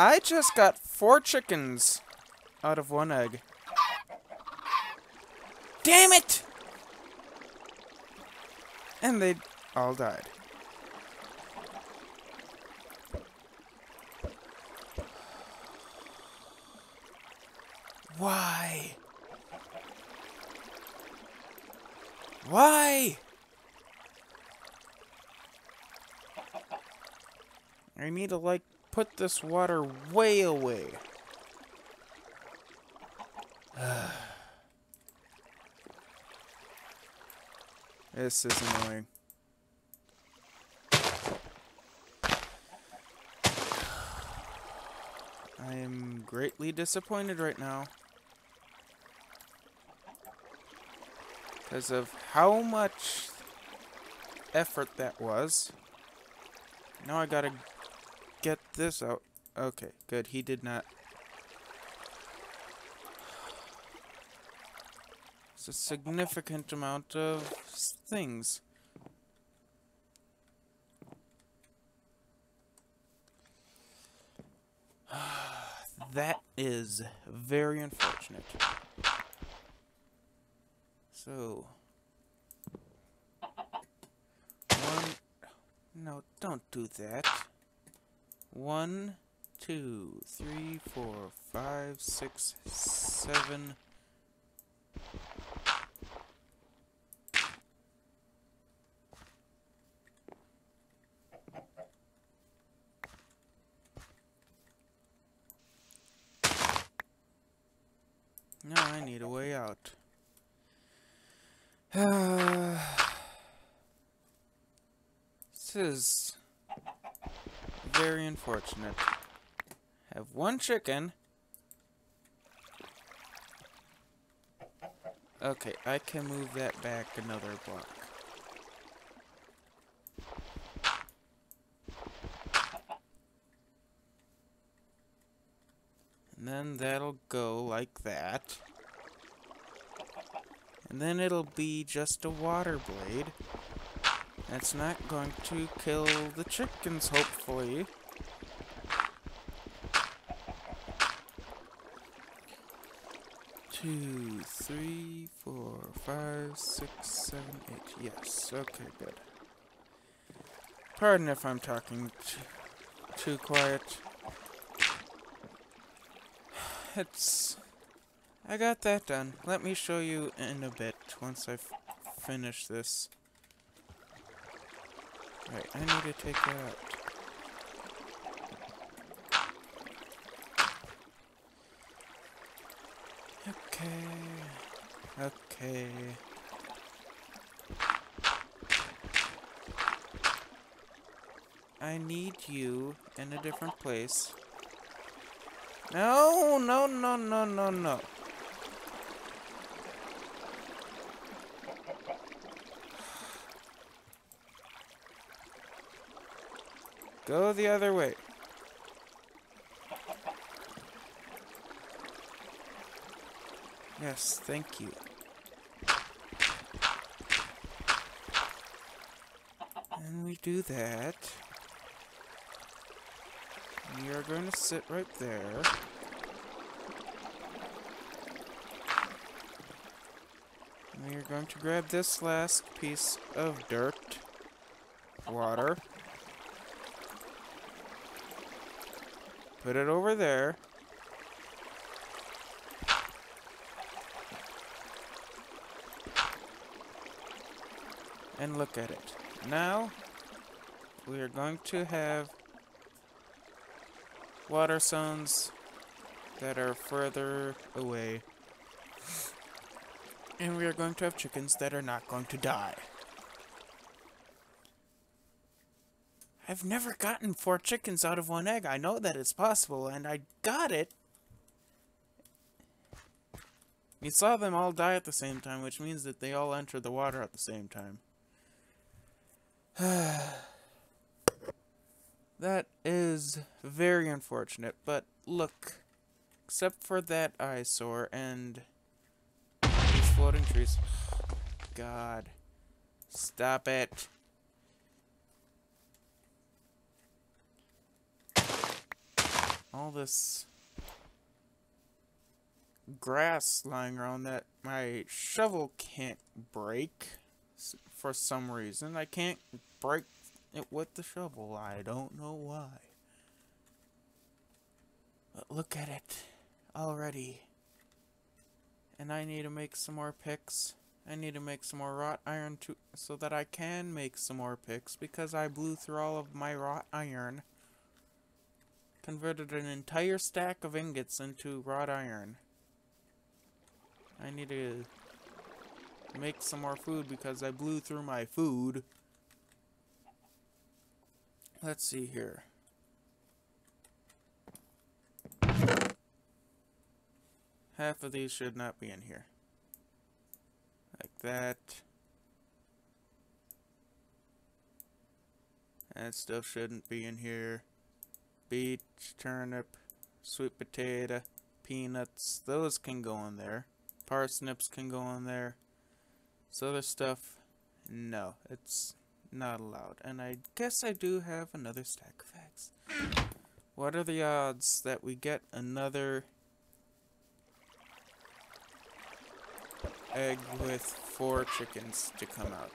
I just got four chickens out of one egg. Damn it! And they all died. Why? Why? I need to, like, put this water way away. this is annoying. I am greatly disappointed right now. Because of how much effort that was. Now I gotta this out. Okay, good. He did not. It's a significant amount of things. that is very unfortunate. So, one, no, don't do that. One, two, three, four, five, six, seven. Now I need a way out. this is very unfortunate. Have one chicken. Okay, I can move that back another block. And then that'll go like that. And then it'll be just a water blade. That's not going to kill the chickens, hopefully. Two, three, four, five, six, seven, eight. Yes, okay, good. Pardon if I'm talking too quiet. It's... I got that done. Let me show you in a bit, once I finish this. Right, I need to take that out. Okay. Okay. I need you in a different place. No, no, no, no, no, no. Go the other way. Yes, thank you. And we do that. We are going to sit right there. We are going to grab this last piece of dirt, water, Put it over there. And look at it. Now, we are going to have water zones that are further away. And we are going to have chickens that are not going to die. I've never gotten four chickens out of one egg. I know that it's possible, and I got it. You saw them all die at the same time, which means that they all entered the water at the same time. that is very unfortunate, but look, except for that eyesore and these floating trees. God. Stop it. All this grass lying around that my shovel can't break for some reason. I can't break it with the shovel. I don't know why. But look at it already. And I need to make some more picks. I need to make some more wrought iron to so that I can make some more picks because I blew through all of my wrought iron. Converted an entire stack of ingots into wrought iron. I need to make some more food because I blew through my food. Let's see here. Half of these should not be in here. Like that. That still shouldn't be in here. Beet, turnip, sweet potato, peanuts. Those can go in there. Parsnips can go in there. This other stuff, no, it's not allowed. And I guess I do have another stack of eggs. What are the odds that we get another egg with four chickens to come out?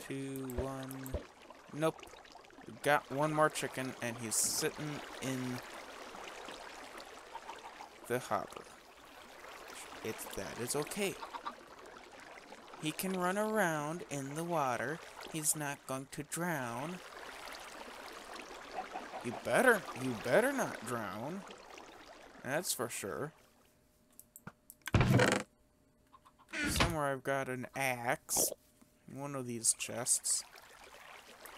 Two, one, nope. We got one more chicken and he's sitting in the hopper. It's that is okay. He can run around in the water. He's not going to drown. You better, you better not drown. That's for sure. Somewhere I've got an axe. One of these chests.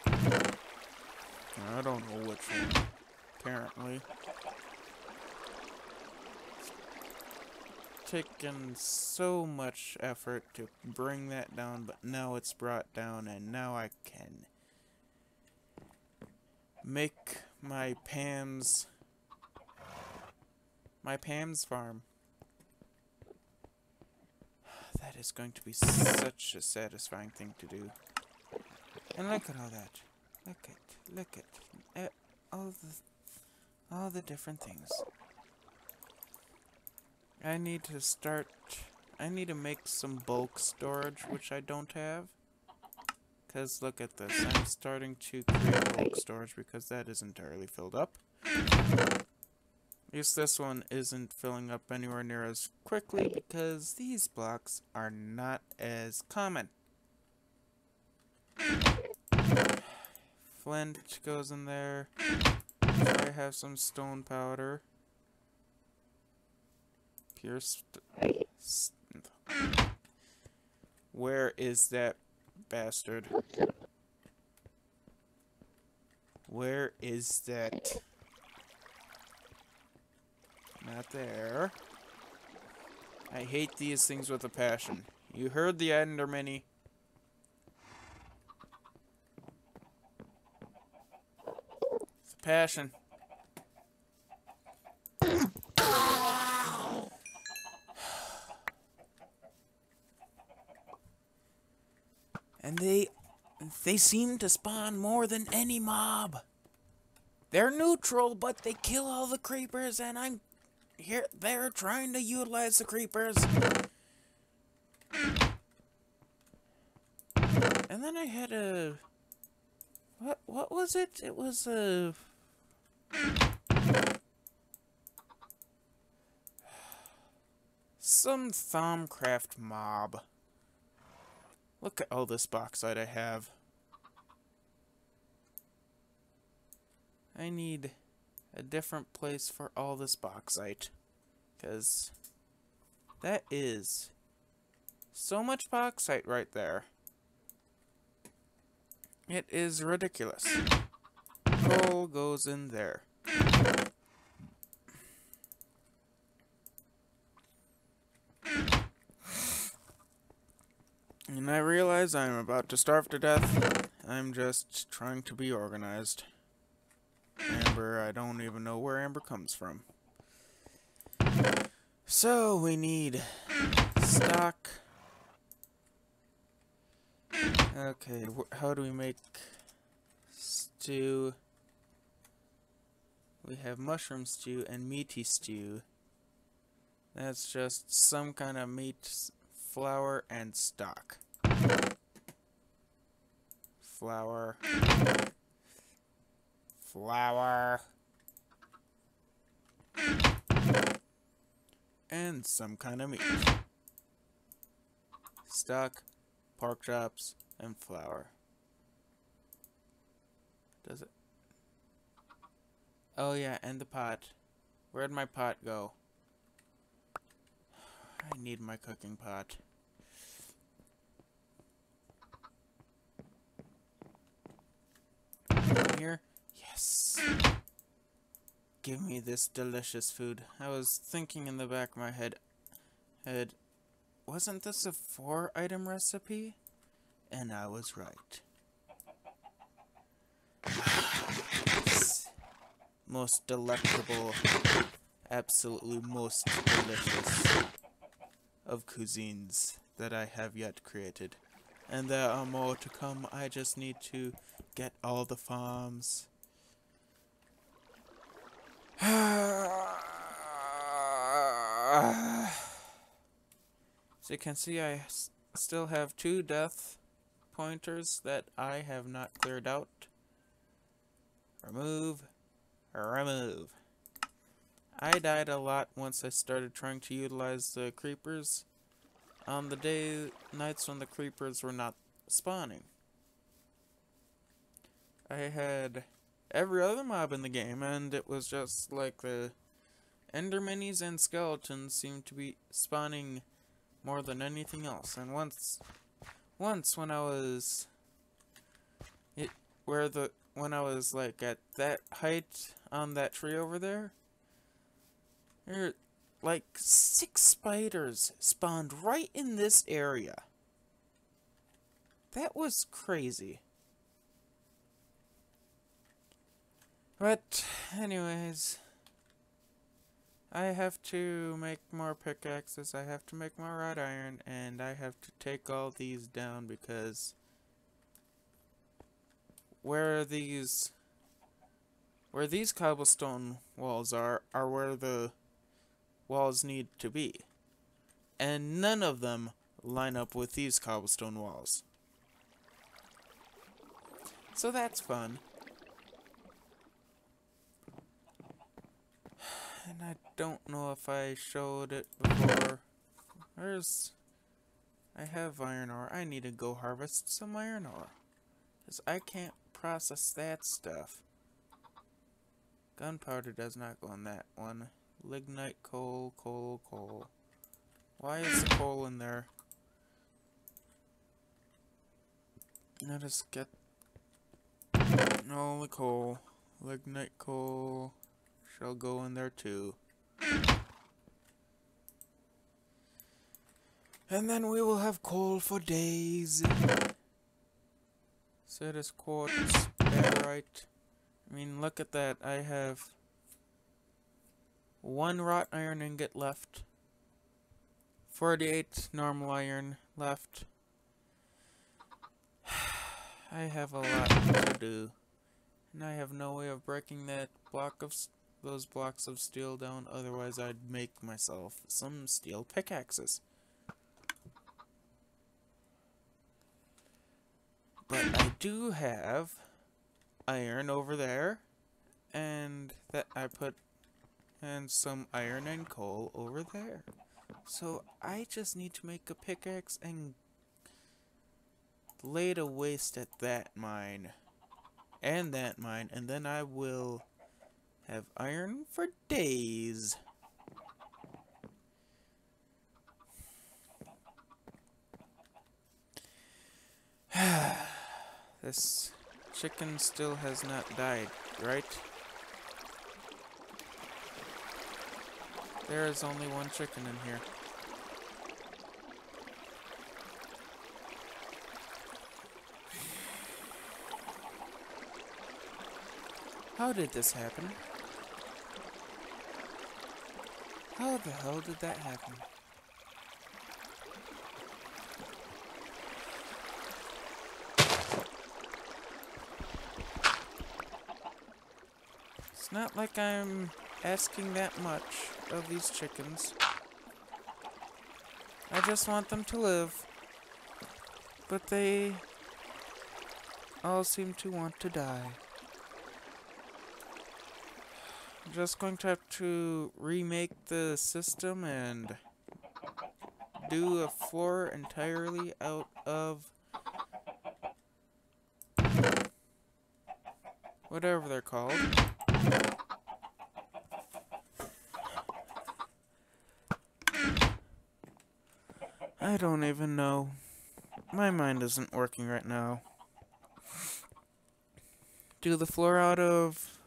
I don't know which one, apparently. Taken so much effort to bring that down, but now it's brought down, and now I can make my Pam's my Pam's farm. That is going to be such a satisfying thing to do. And look at all that. Look at, look at, uh, all the, all the different things. I need to start... I need to make some bulk storage, which I don't have. Because look at this. I'm starting to create bulk storage because that is entirely filled up. At least this one isn't filling up anywhere near as quickly because these blocks are not as common. Flint goes in there. I have some stone powder. Pure Where is that bastard? Where is that? Not there. I hate these things with a passion. You heard the Endermany. A passion. And they they seem to spawn more than any mob. They're neutral, but they kill all the creepers, and I'm here. They're trying to utilize the creepers. And then I had a what? What was it? It was a some Thaumcraft mob. Look at all this bauxite I have. I need a different place for all this bauxite. Because that is so much bauxite right there. It is ridiculous. Coal goes in there. And I realize I'm about to starve to death. I'm just trying to be organized. Amber, I don't even know where Amber comes from. So, we need stock. Okay, how do we make stew? We have mushroom stew and meaty stew. That's just some kind of meat, flour, and stock. Flour. Flour. And some kind of meat. Stock, pork chops, and flour. Does it? Oh yeah, and the pot. Where'd my pot go? I need my cooking pot. Here? Yes. Give me this delicious food. I was thinking in the back of my head, head, wasn't this a four item recipe? And I was right. Most delectable, absolutely most delicious of cuisines that I have yet created. And there are more to come. I just need to get all the farms. So you can see I still have two death pointers that I have not cleared out. Remove. Remove. I died a lot once I started trying to utilize the creepers on the day nights when the creepers were not spawning. I had every other mob in the game and it was just like the ender minis and skeletons seemed to be spawning more than anything else. And once once when I was it where the when I was like at that height on that tree over there there like six spiders spawned right in this area. That was crazy. But anyways, I have to make more pickaxes, I have to make more wrought iron, and I have to take all these down because where these where these cobblestone walls are are where the walls need to be. And none of them line up with these cobblestone walls. So that's fun. And I don't know if I showed it before. Where's... I have iron ore. I need to go harvest some iron ore. Because I can't process that stuff. Gunpowder does not go in that one. Lignite, coal, coal, coal. Why is the coal in there? Let us get... No, the coal. Lignite coal shall go in there too. And then we will have coal for days. Is quartz, barite. I mean, look at that. I have one wrought iron ingot left. 48 normal iron left. I have a lot to do. And I have no way of breaking that block of those blocks of steel down, otherwise I'd make myself some steel pickaxes. But I do have iron over there, and that I put, and some iron and coal over there. So I just need to make a pickaxe and lay to waste at that mine and that mine, and then I will have iron for days. this chicken still has not died, right? There is only one chicken in here. How did this happen? How the hell did that happen? It's not like I'm asking that much of these chickens. I just want them to live. But they all seem to want to die. I'm just going to have to remake the system and do a floor entirely out of whatever they're called. I don't even know. My mind isn't working right now. Do the floor out of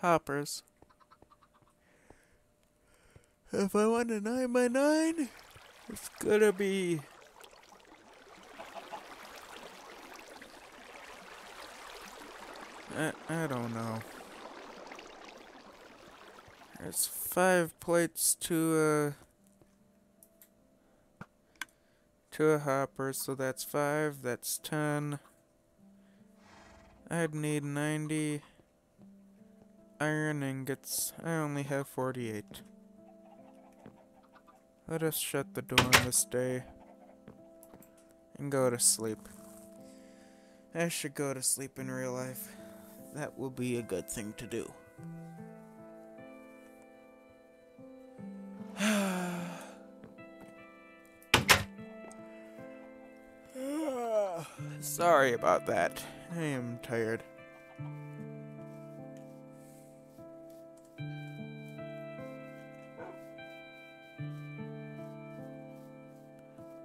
hoppers. If I want a 9 by 9 it's gonna be I, I don't know. There's five plates to a to a hopper, so that's five, that's ten. I'd need 90 iron ingots. I only have 48. Let us shut the door on this day and go to sleep. I should go to sleep in real life. That will be a good thing to do. Sorry about that. I am tired.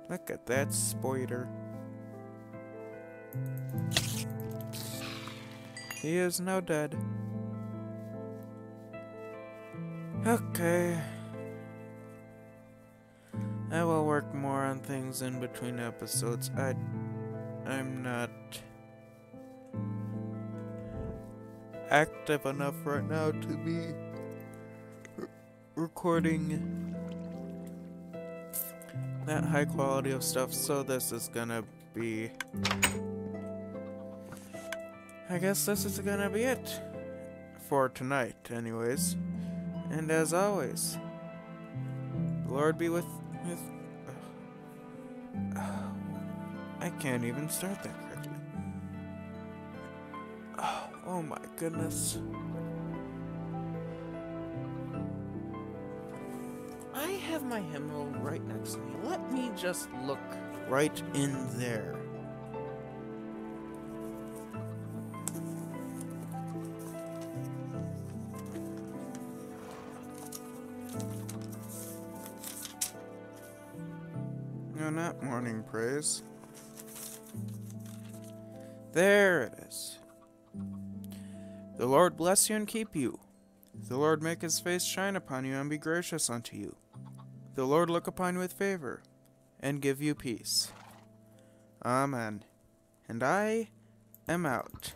Look at that spider. He is now dead. Okay. I will work more on things in between episodes. I active enough right now to be re recording that high quality of stuff, so this is gonna be I guess this is gonna be it for tonight, anyways. And as always, the Lord be with with. Uh, I can't even start that Oh, my goodness. I have my hymnal right next to me. Let me just look right in there. No, not morning praise. There it. The Lord bless you and keep you. The Lord make his face shine upon you and be gracious unto you. The Lord look upon you with favor and give you peace. Amen. And I am out.